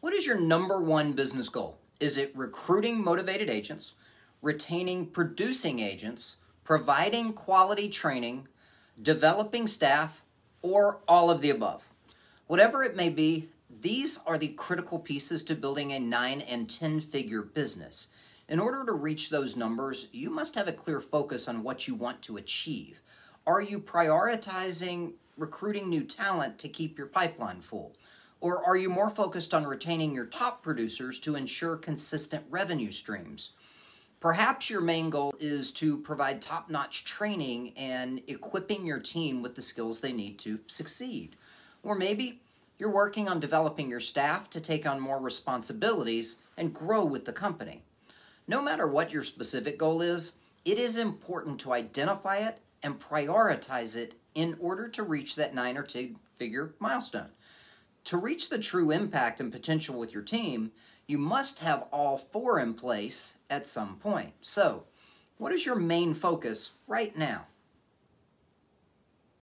What is your number one business goal? Is it recruiting motivated agents, retaining producing agents, providing quality training, developing staff, or all of the above? Whatever it may be, these are the critical pieces to building a nine and 10 figure business. In order to reach those numbers, you must have a clear focus on what you want to achieve. Are you prioritizing recruiting new talent to keep your pipeline full? Or are you more focused on retaining your top producers to ensure consistent revenue streams? Perhaps your main goal is to provide top notch training and equipping your team with the skills they need to succeed. Or maybe you're working on developing your staff to take on more responsibilities and grow with the company. No matter what your specific goal is, it is important to identify it and prioritize it in order to reach that nine or 10 figure milestone. To reach the true impact and potential with your team, you must have all four in place at some point. So, what is your main focus right now?